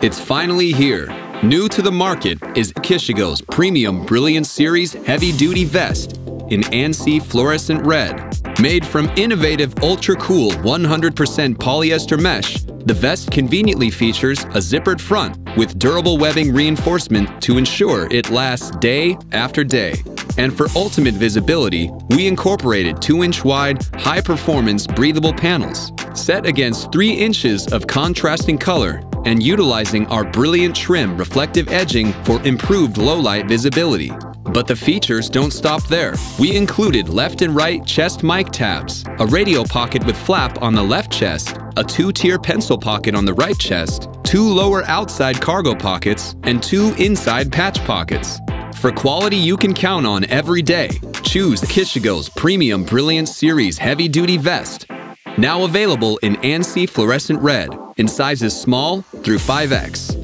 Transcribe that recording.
It's finally here. New to the market is Kishigo's Premium Brilliant Series Heavy Duty Vest in ANSI Fluorescent Red. Made from innovative ultra cool 100% polyester mesh, the vest conveniently features a zippered front with durable webbing reinforcement to ensure it lasts day after day. And for ultimate visibility, we incorporated 2 inch wide, high performance breathable panels set against 3 inches of contrasting color and utilizing our brilliant trim reflective edging for improved low light visibility. But the features don't stop there. We included left and right chest mic tabs, a radio pocket with flap on the left chest, a two-tier pencil pocket on the right chest, two lower outside cargo pockets, and two inside patch pockets. For quality you can count on every day, choose Kishigo's Premium Brilliant Series Heavy Duty Vest. Now available in ANSI Fluorescent Red in sizes small through 5X.